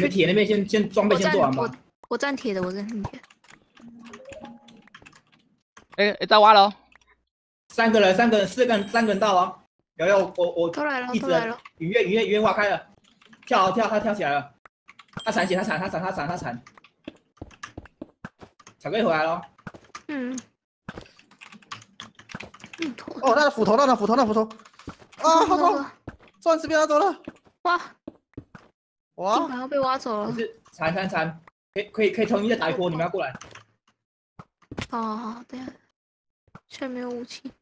去铁那边先先装备先做完吧我。我站铁的，我站铁。哎哎，在挖了哦，三个人，三个人，四个人，三个人到了。瑶瑶，我我都来了，一直都来了。雨月雨月雨月挖开了，跳啊跳，他跳起来了。他闪血，他闪，他闪，他闪，他闪。巧克力回来了，嗯。哦，那个斧头，那个斧头，那斧头，啊，好痛！钻石被拿走了，哇，地哇！板要被挖走了。可是铲铲铲，可以可以可以重新再打一波，你们要过来。好好好，等下，现在没有武器。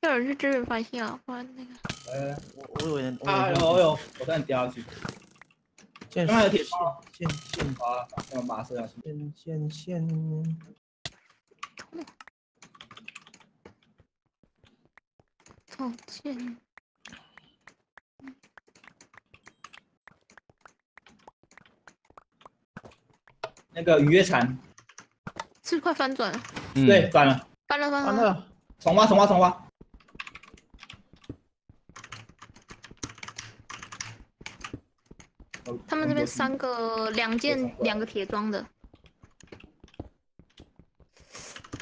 要有人去支援发现啊，不然那个呃，我我以为我啊以为有有，我差点掉下去。剑刚刚有铁炮，线线好了，我把它射下去。线线线，重建。那个雨月铲，是不是快翻转了？嗯对，，翻了，翻了翻完了。了，重挖重挖重挖。他们这边三个两件两个铁装的。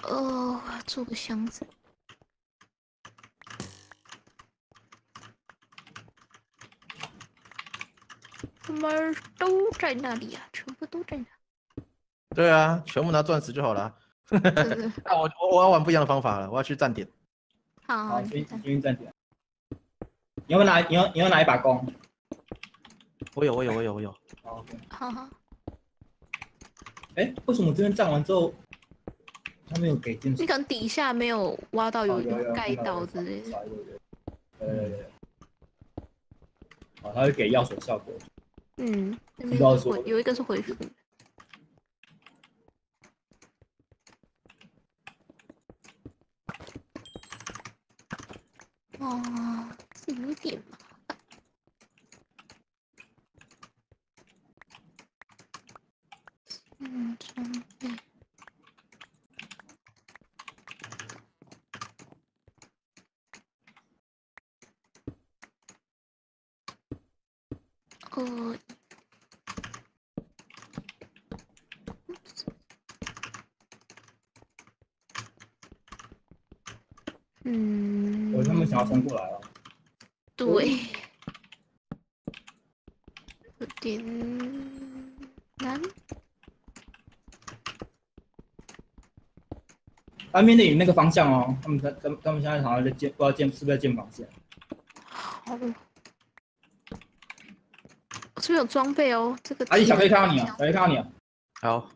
哦，我要做个箱子。他们都在那里啊，全部都在那。对啊，全部拿钻石就好了。那我我我要玩不一样的方法了，我要去站点。好，好，你先先站点。你要不要拿？你要你要拿一把弓？我有我有我有我有，好，OK。好好，哎，为什么这边站完之后，他没有给进你可能底下没有挖到有盖看到之类的。呃，好，他会给药水效果。嗯，那边知道说是回有一个是回复。哦，是有点麻烦。嗯，装备。哦，嗯，我他们想要冲过来了。对，有点难。他面对你那个方向哦，他们在他们他们现在好像在建，不知道建是不是在建防线。好，我这有装备哦，这个。阿姨，小可以看到你啊，小可以看到你啊。好，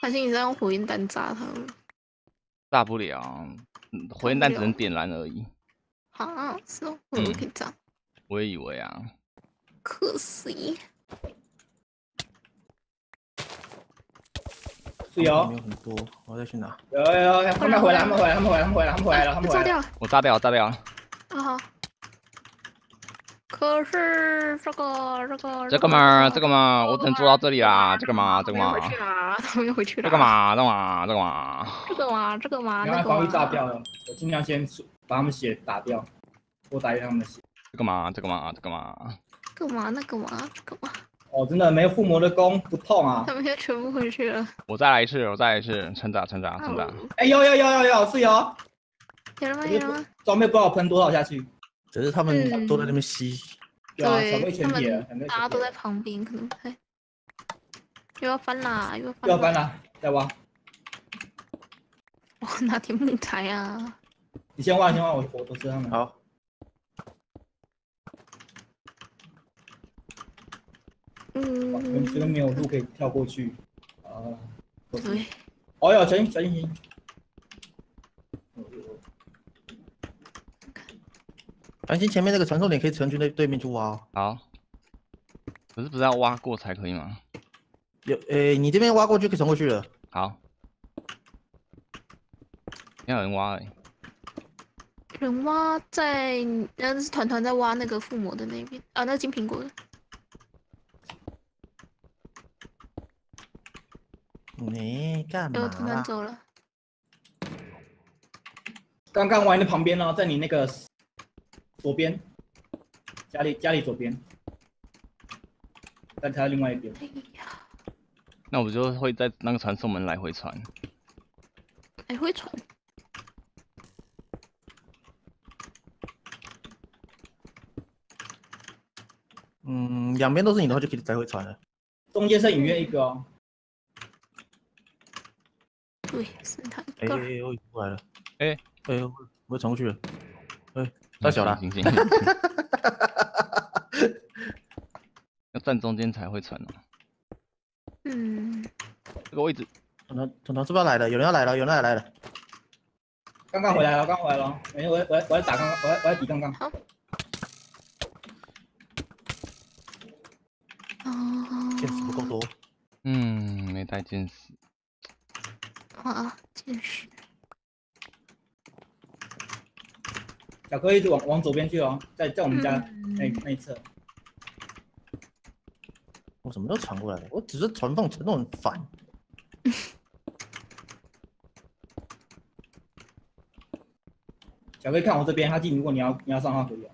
还是你在用火焰弹炸他们？大不了，嗯火焰弹只能点燃而已。啊，是哦，我可以炸，我也以为啊，可惜。是有没有很多，我再去拿。有有有，他们回来，他们回来，他们回来，他们回来，他们回来了，他们回来了。炸掉了我炸掉了，炸掉了。啊！好可是这个这个这个嘛，这个嘛，我只能做到这里啦。这个嘛，这个嘛他们，又回去啦，他们又回去了。这个？嘛，这个嘛，这个嘛。这个嘛，这个嘛，你那个嘛看防御炸掉了，我尽量先把他们血打掉，多打一点他们的血。这个嘛，这个嘛，这个嘛。这个嘛，那个嘛，这个嘛，哦，真的没有附魔的弓不痛啊！他们现在全部回去了。我再来一次，我再来一次，成长，成长，成长哦。哎，有有有有有是有，有了吗？有了吗？装备不知道喷多少下去。只是他们都在那边吸，对啊，小妹全他们大家都在旁边，可能太又要翻啦，又要翻，又要翻。了，再挖。我，哪点木材啊？你先挖，先挖，我我都是他们。好，嗯，我觉得没有路可以跳过去。啊，对，哦哟，小心小心繁星前面那个传送点可以乘去那对面去挖哦。好。可是不是要挖过才可以吗？有，诶，你这边挖过去可以传过去了。好。要有人挖哎、人挖在，那是团团在挖那个附魔的那边啊，那金苹果的。你干嘛有团团？走了，刚刚玩的旁边呢，在你那个左边，家里家里左边，但他另外一边。那我就会在那个传送门来回传。来回传。嗯，两边都是你的话就可以来回传了。中间是影院一个哦，对，是他一哎、个。欸，我过来了。哎哎、我我传过去了。哎、太小了。行行行。要站 中间才会传哦。嗯，这个位置团团团团是不是来了？有人要来了，有人要来了。刚刚回来了，刚回来了。哎，我我我要打刚刚，我要我要抵刚刚。哦，见识不够多。嗯，没带见识。啊，见识。小哥一直往往左边去哦，在在我们家那嗯那一侧。我什么都传过来了，我只是传放传动很烦。小哥看我这边，他进，如果你要你要上号可以哦。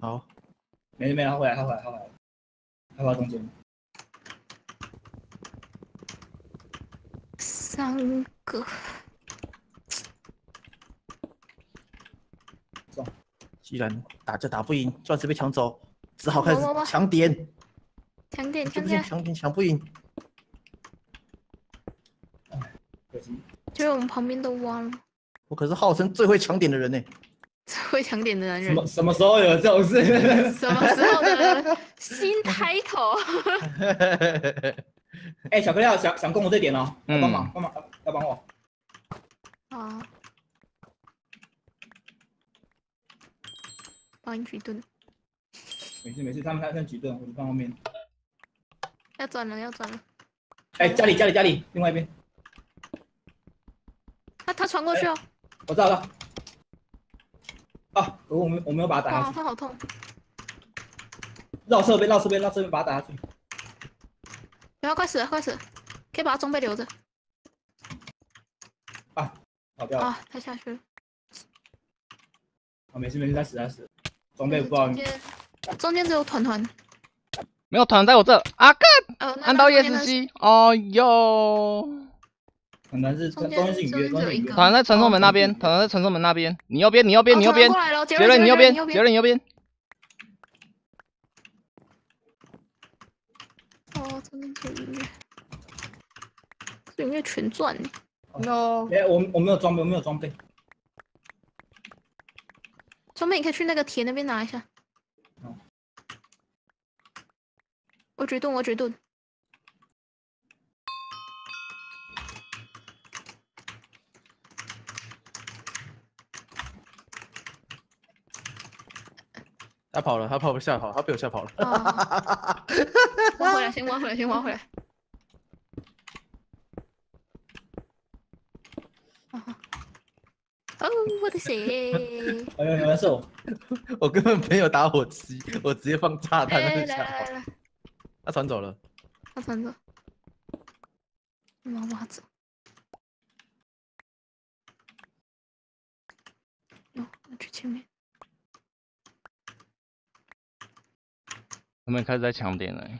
好，没没，他回来，他回来，他回来，他回来中间。三个。既然打就打不赢，钻石被抢走，只好开始抢点。抢点，就强点，抢点抢不赢。可惜，就是我们旁边都挖了，我可是号称最会抢点的人呢。最会抢点的男人什么，什么时候有这种事？什么时候的新抬头？哎，小哥要想想攻我这点哦，来帮忙嗯帮忙要帮我。啊，帮你举盾，没事没事，他们他们举盾，我就放后面。要转了，要转了。哎，家里家里家里，另外一边，他他传过去哦，我知道了。啊，我我没我没有把他打哇，下去，他好痛。绕侧边绕侧边绕侧边把他打下去。不要快死了，快死了，可以把他装备留着啊跑掉了，啊！他下去了，啊没事没事，他死他死，装备不好中。间中间只有团团，没有团在我这啊！干呃，那按到夜那中间视机，哦哟，可能是中间是隐约，中间只有一个东西是隐约。团在传送门那边，团团在传送门那边，你右边，你右边，哦你右边杰杰伦你右边，右杰伦你右边，哦，中间只有音乐，这音乐全赚呢。no，哎，我我没有装备，我没有装备。装备你可以去那个铁那边拿一下好。我举盾，我举盾。他跑了，他跑不吓跑，他被我吓跑了。啊，挖回来，先挖回来，先挖回来。啊哦，我的血！哎呦，有人是我，根本没有打火机，我直接放炸弹，来。来来来，他传走了，他传走，我要挖走。哟，我去前面。他们开始在抢点了。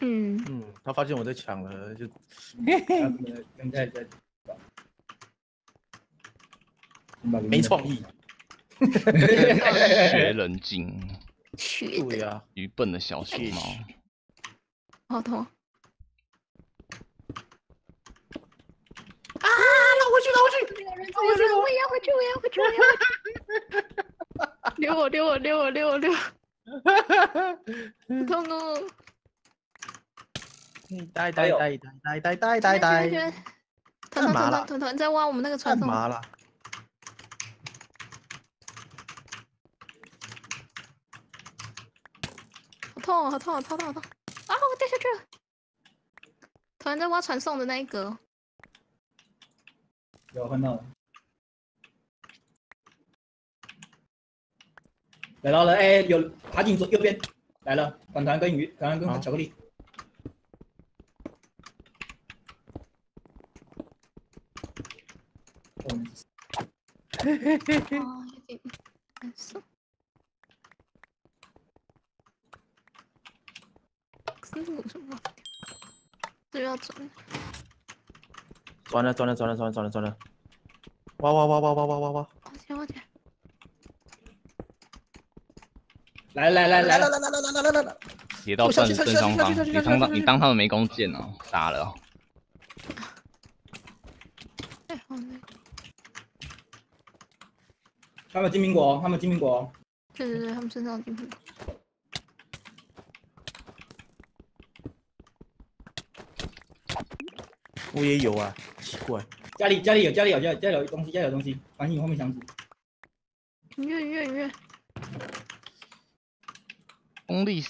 嗯，嗯，他发现我在抢了，就跟在在。没创意。学人精，血的，对呀，愚笨的小熊猫。好痛。啊拉回去，拉回去。我去，我也要回去，我也要回去，我也要回去。溜我，溜我，溜我，溜我，溜我，好痛哦！呆呆呆呆呆呆呆呆呆，团团团团团团在挖我们那个传送，干嘛啦？痛哦，好痛，好痛，好痛！啊，我掉下去了！团在挖传送的那一格，有看到了。来到了，哎，有爬进左右边来了，反团跟鱼，团团好跟巧克力。哦啊，有点难受。嗯，为什么？这要转？转了转了转了转了转了转了，挖挖挖挖挖挖挖挖，往前往前，来来来来了，来来来来来来来来，跌到正正上方，你当当你当他们没弓箭哦，傻了哦。哎，好累。他们金苹果哦，他们金苹果哦。对对对，他们身上有金苹果。我也有啊，奇怪，家里家里有家里有家里家里有东西，家里有东西，反正你后面箱子。音乐音乐音乐功力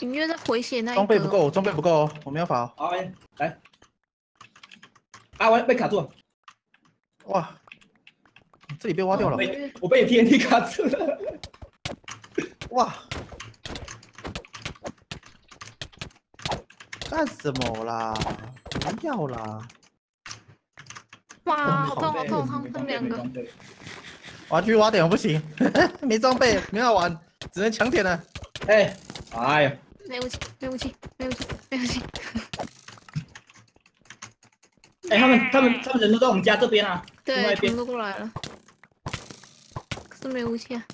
音乐在回血那装备不够，装备不够哦，我们要跑哦，好，来来。啊，我被卡住了，哇，这里被挖掉了，被我被 TNT 卡住了。哇，干什么啦？不要啦，哇，好痛好痛，他们两个。没装备我要去挖点，不行，没装备，没法玩，只能抢点了。哎，哎呀，没武器，没武器，没武器，没武器。哎，他们他们他们人都在我们家这边啊。对，一边全都过来了。可是没武器啊，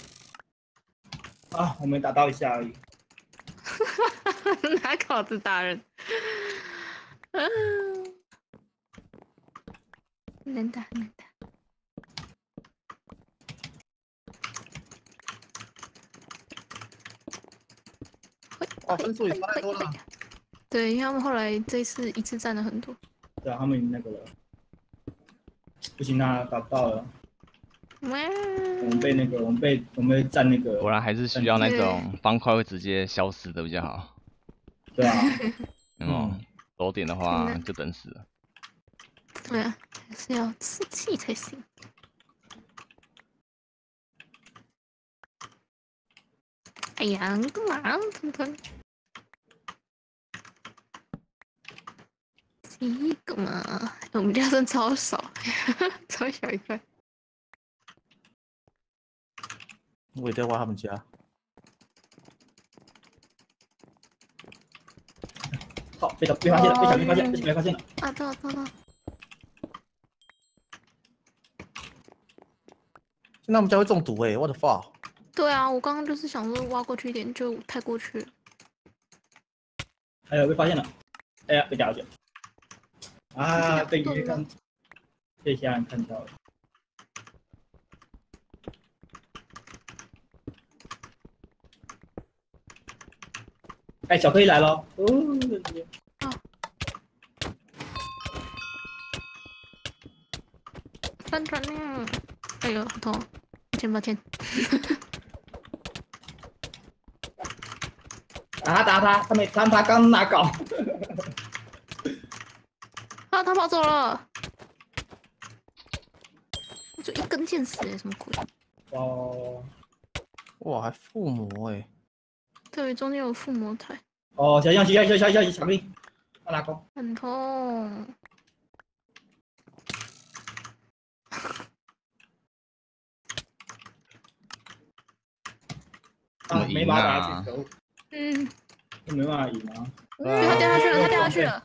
啊，我们打到一下而已。拿稿子打人。嗯，能打能打。会分数也会差太多了对，因为他们后来这一次一次占了很多。对啊，他们那个了。不行啊，打不到了。哇！我们被那个，我们被我们被占那个果，然还是需要那种方块会直接消失的比较好。对啊，嗯 多点的话就等死了。对啊，还是要吃气才行。哎呀，干嘛，腾腾？一个嘛，哎我们家真超少，超小一块。我也在挖他们家，好，被他被发现了，被小兵发现，被小兵发现了。啊，到到到，现在我们家会中毒哎，我的 fuck！对啊，我刚刚就是想说挖过去一点，就太过去了。哎呀，被发现了！哎呀，被打了去。啊，被钝了看，被其他人看到了。哎，小黑来了！哦，翻转呢？哎呦，好痛！抱歉抱歉。打他打他，他没他他刚拿稿。啊，他跑走了！就一根箭死哎，什么鬼？哦哇，还附魔哎，对，中间有附魔台，哦，小心小小小小小小兵，他拿弓。很痛。啊，怎么赢没把他打啊下去，可恶，嗯，没办法赢啊。他掉下去了，他掉下去了。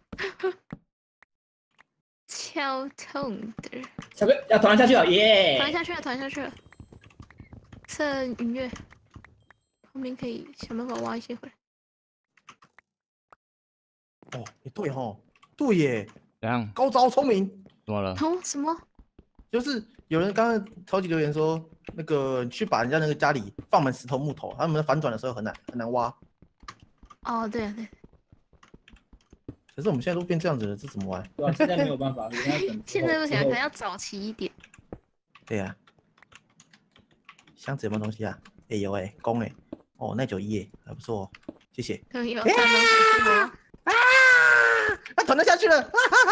超痛的。小哥要团下去了，耶！团下去了，团下去了。趁音乐，后面可以想办法挖一些回来。哦，也对吼，对耶，怎样？高招聪明，怎么了？哦，什么？就是有人刚刚超级留言说，那个去把人家那个家里放满石头木头，他们反转的时候很难很难挖。哦，对啊，对，可是我们现在都变这样子了，这怎么玩？对啊，现在没有办法。现在不行，可之后能要早期一点。对呀、箱子有没有东西啊？哎、有哎、弓哎、哦，耐久一耶，还不错哦，谢谢。可以哦，战龙水是吗？啊，他团都下去了，啊哈哈。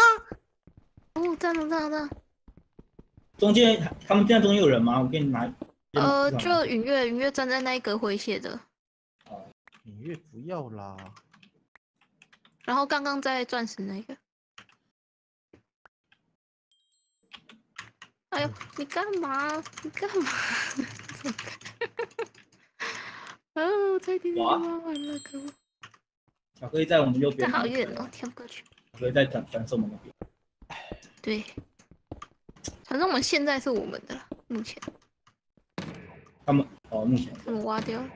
哦，战龙战龙战龙，中间他们现在中间有人吗？我给你拿。呃，这样就允月，允月站在那一格回血的，你越不要啦，然后刚刚在钻石那个。哎呦，你干嘛？你干嘛？哦，差一点点就哇挖完了，可恶！巧克力在我们右这边。好远哦，跳过去。巧克力在转转送我们那边。对，反正我们现在是我们的了，目前他们哦，目前我们挖掉了。